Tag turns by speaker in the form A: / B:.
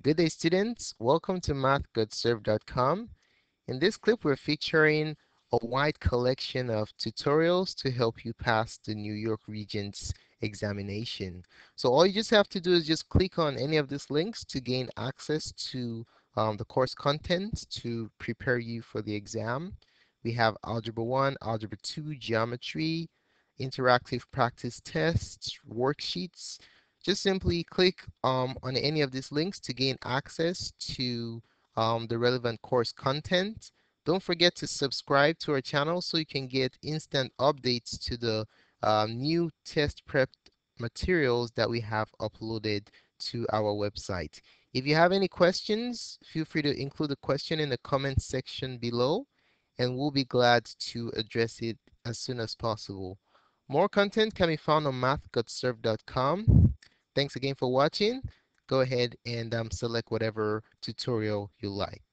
A: Good day students, welcome to mathgotserved.com. In this clip we're featuring a wide collection of tutorials to help you pass the New York Regents examination. So all you just have to do is just click on any of these links to gain access to um, the course content to prepare you for the exam. We have Algebra 1, Algebra 2, Geometry, interactive practice tests, worksheets, just simply click um, on any of these links to gain access to um, the relevant course content. Don't forget to subscribe to our channel so you can get instant updates to the uh, new test prep materials that we have uploaded to our website. If you have any questions, feel free to include a question in the comment section below and we'll be glad to address it as soon as possible. More content can be found on mathgotserved.com. Thanks again for watching. Go ahead and um, select whatever tutorial you like.